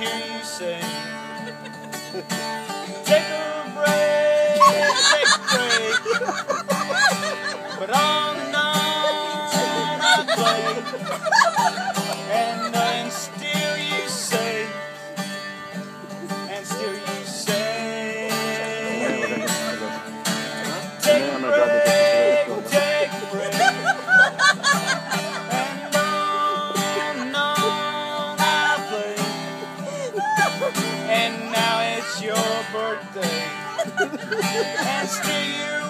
hear you say, take a break, take a break. Birthday. And still you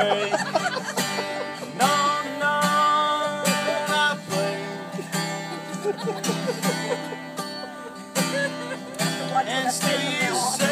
take. No, no, play. And you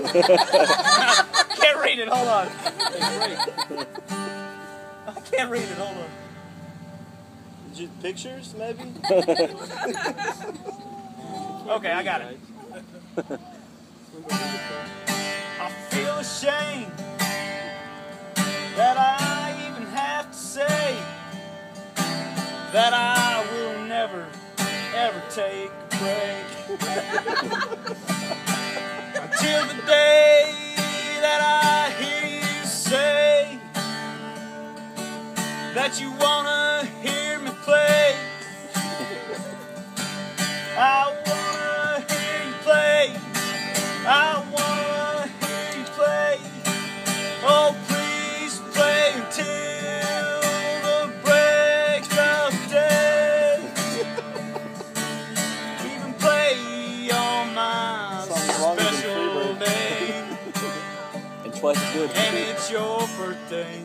can't read it. Hold on. I can't read it. Hold on. Just pictures, maybe. okay, I got it. I feel ashamed that I even have to say that I will never, ever take a break day that I hear you say that you wanna hear twice as good. And it's your birthday.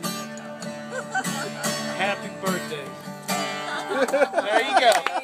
Happy birthday. There you go.